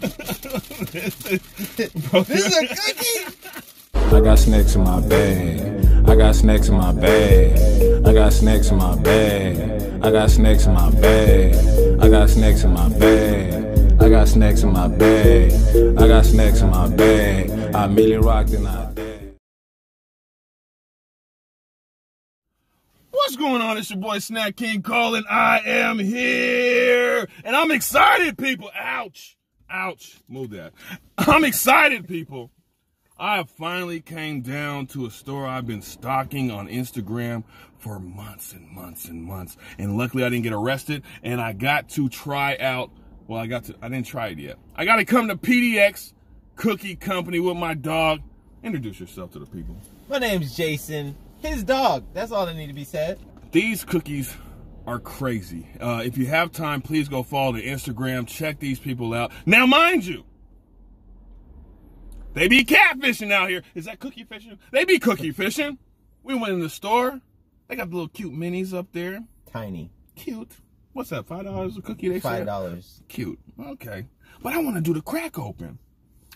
this is a cookie. I got snacks in my bag. I got snacks in my bag. I got snacks in my bag. I got snacks in my bag. I got snacks in my bag. I got snacks in my bag. I got snacks in my bag. I merely rocked and I dead. What's going on? It's your boy Snack King Cole. I am here. And I'm excited, people. Ouch. Ouch. Move that. I'm excited, people. I have finally came down to a store I've been stalking on Instagram for months and months and months. And luckily I didn't get arrested and I got to try out, well, I got to, I didn't try it yet. I got to come to PDX Cookie Company with my dog. Introduce yourself to the people. My name's Jason. His dog. That's all that need to be said. These cookies are crazy. Uh, if you have time, please go follow the Instagram. Check these people out. Now, mind you, they be catfishing out here. Is that cookie fishing? They be cookie fishing. We went in the store. They got the little cute minis up there. Tiny. Cute. What's that? Five dollars a cookie? They Five dollars. Cute. Okay. But I want to do the crack open.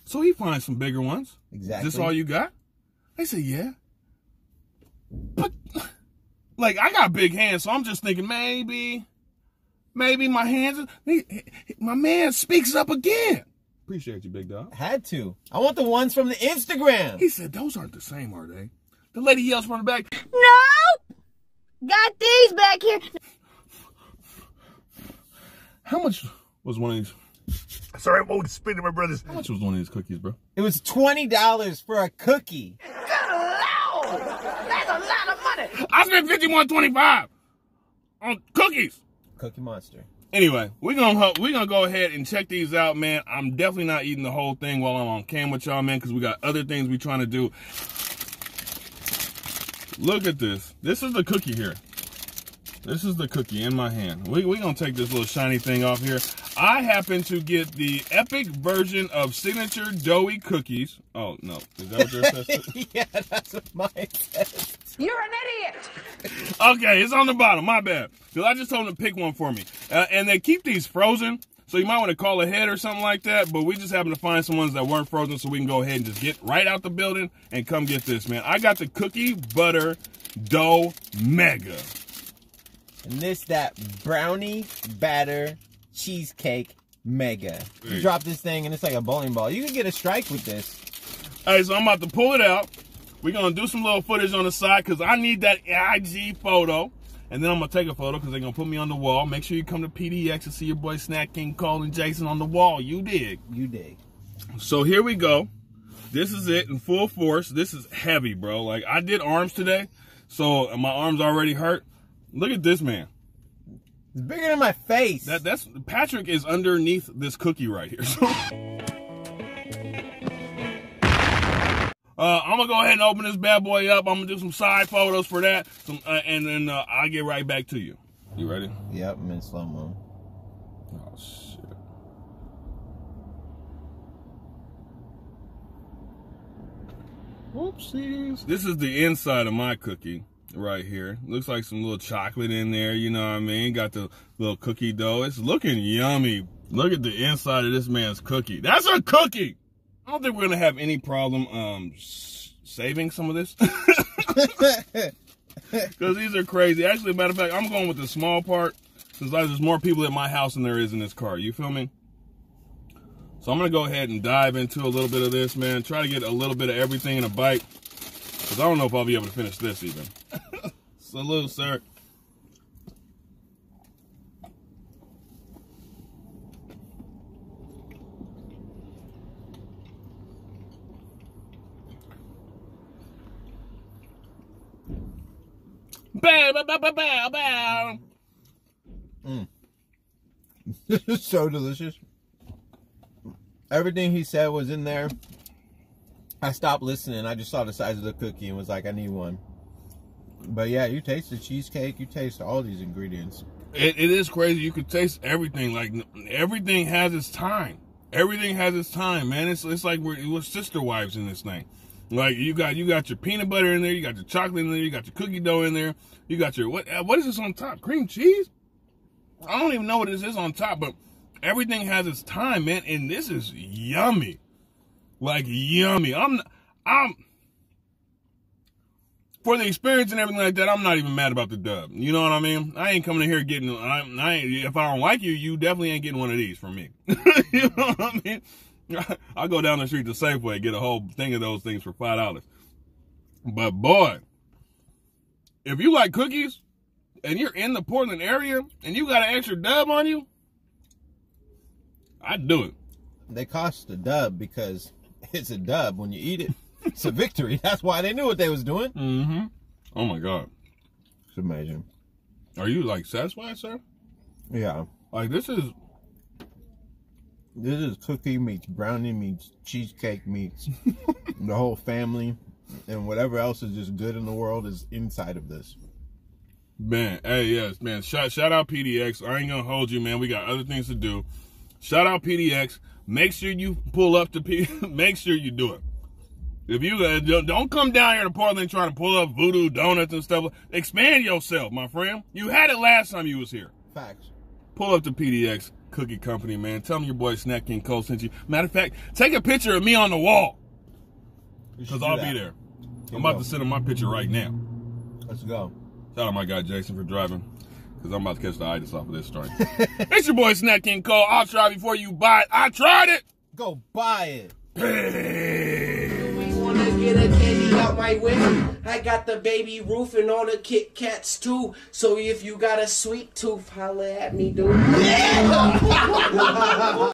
So he finds some bigger ones. Exactly. Is this all you got? They say, yeah. But like I got big hands, so I'm just thinking maybe, maybe my hands. My man speaks up again. Appreciate you, big dog. Had to. I want the ones from the Instagram. He said, those aren't the same, are they? The lady yells from the back, No! Got these back here. How much was one of these? Sorry, I'm old spinning my brothers. How much was one of these cookies, bro? It was $20 for a cookie. Good Lord! That's a lot of money. I spent fifty one twenty five on cookies. Cookie Monster. Anyway, we're gonna we're gonna go ahead and check these out, man. I'm definitely not eating the whole thing while I'm on cam with y'all, man, because we got other things we trying to do. Look at this. This is the cookie here. This is the cookie in my hand. We we gonna take this little shiny thing off here. I happen to get the epic version of signature doughy cookies. Oh no, is that what yours says? yeah, that's what mine says. You're an idiot. Okay, it's on the bottom. My bad. Because I just told them to pick one for me. Uh, and they keep these frozen. So you might want to call ahead or something like that. But we just happened to find some ones that weren't frozen. So we can go ahead and just get right out the building and come get this, man. I got the cookie butter dough mega. And this, that brownie batter cheesecake mega. You drop this thing and it's like a bowling ball. You can get a strike with this. All right, so I'm about to pull it out. We're going to do some little footage on the side because I need that IG photo. And then I'm going to take a photo because they're going to put me on the wall. Make sure you come to PDX and see your boy Snack King Cole Jason on the wall. You dig. You dig. So here we go. This is it in full force. This is heavy, bro. Like I did arms today, so my arms already hurt. Look at this man. It's bigger than my face. That that's Patrick is underneath this cookie right here. So uh, I'm gonna go ahead and open this bad boy up. I'm gonna do some side photos for that, some, uh, and then uh, I'll get right back to you. You ready? yep, I'm in slow mo. Oh shit. Whoopsies. This is the inside of my cookie right here. Looks like some little chocolate in there, you know what I mean? Got the little cookie dough. It's looking yummy. Look at the inside of this man's cookie. That's a cookie! I don't think we're gonna have any problem um saving some of this. Because these are crazy. Actually, matter of fact, I'm going with the small part since there's more people at my house than there is in this car. You feel me? So I'm going to go ahead and dive into a little bit of this, man. Try to get a little bit of everything in a bite. Because I don't know if I'll be able to finish this even. Salute, sir. Bow. This is so delicious. Everything he said was in there. I stopped listening. I just saw the size of the cookie and was like, I need one. But yeah, you taste the cheesecake. You taste all these ingredients. It, it is crazy. You could taste everything. Like everything has its time. Everything has its time, man. It's it's like we're, we're sister wives in this thing. Like you got you got your peanut butter in there, you got your chocolate in there, you got your cookie dough in there, you got your what what is this on top? Cream cheese? I don't even know what this is on top, but everything has its time, man, and this is yummy. Like yummy. I'm I'm for the experience and everything like that, I'm not even mad about the dub. You know what I mean? I ain't coming in here getting. I, I if I don't like you, you definitely ain't getting one of these from me. you know what I mean? I go down the street to Safeway get a whole thing of those things for five dollars. But boy, if you like cookies and you're in the Portland area and you got an extra dub on you, I'd do it. They cost a dub because it's a dub when you eat it. It's a victory. That's why they knew what they was doing. Mm-hmm. Oh my God. It's amazing. Are you like satisfied, sir? Yeah. Like this is This is cookie meets brownie meets cheesecake meets the whole family and whatever else is just good in the world is inside of this. Man, hey, yes, man. Shout shout out PDX. I ain't gonna hold you, man. We got other things to do. Shout out PDX. Make sure you pull up to P. Make sure you do it. If you uh, don't- don't come down here to Portland trying to pull up Voodoo Donuts and stuff, expand yourself, my friend. You had it last time you was here. Facts. Pull up to PDX Cookie Company, man. Tell them your boy Snack King Cole sent you. Matter of fact, take a picture of me on the wall because I'll that. be there. I'm about to send him my picture right now. Let's go. Shout out my guy Jason for driving. Because I'm about to catch the itis off of this story. it's your boy Snack King Cole. I'll try before you buy it. I tried it. Go buy it. out my way. I got the baby roof and all the Kit Kats too. So if you got a sweet tooth, holla at me, dude.